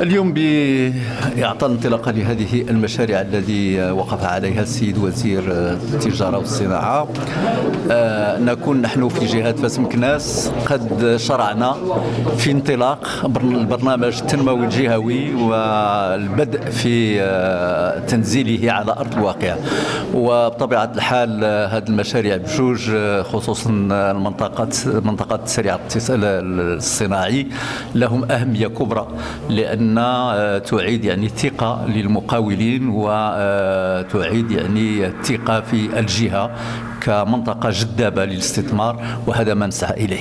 اليوم بإعطاء انطلاقة لهذه المشاريع الذي وقف عليها السيد وزير التجارة والصناعة. آه، نكون نحن في جهة فاس مكناس قد شرعنا في انطلاق البرنامج التنموي الجهوي والبدء في آه، تنزيله على أرض الواقع. وبطبيعة الحال آه، هذه المشاريع بجوج خصوصا المنطقة منطقة الاتصال الصناعي لهم أهمية كبرى لأن تعيد يعني الثقة للمقاولين وتعيد يعني الثقة في الجهة كمنطقة جذابة للاستثمار وهذا ما نسعى إليه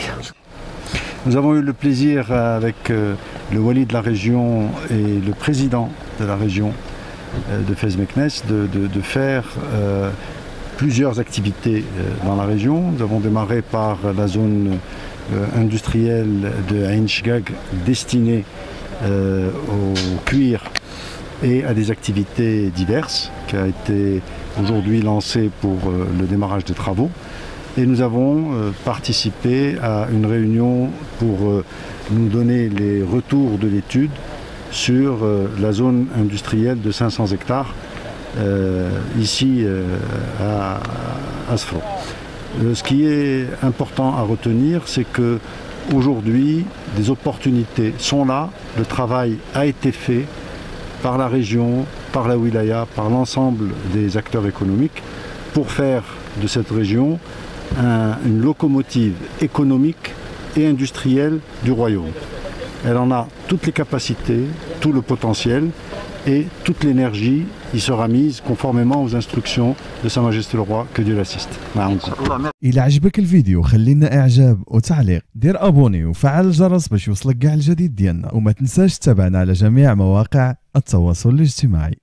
Nous avons eu le plaisir avec euh, le wali de la région et le président de la région euh, de Fez-Meknes de, de, de, faire euh, plusieurs activités euh, dans la région. Nous avons démarré par la zone euh, industrielle de Ain Shgag destinée euh, au cuir et à des activités diverses qui a été aujourd'hui lancée pour euh, le démarrage des travaux. Et nous avons euh, participé à une réunion pour nous donner les retours de l'étude sur la zone industrielle de 500 hectares ici à Asfro. Ce qui est important à retenir, c'est que aujourd'hui, des opportunités sont là, le travail a été fait par la région, par la wilaya, par l'ensemble des acteurs économiques pour faire de cette région un, une locomotive économique et industrielle du royaume. Elle en a toutes les capacités, tout le potentiel et toute l'énergie y sera mise conformément aux instructions de Sa Majesté le Roi, que Dieu l'assiste. إذا عجبك الفيديو خلينا إعجاب وتعليق. دير أبوني وفعل الجرس باش يوصلك كاع الجديد ديالنا. وما تنساش تتابعنا على جميع مواقع التواصل الاجتماعي.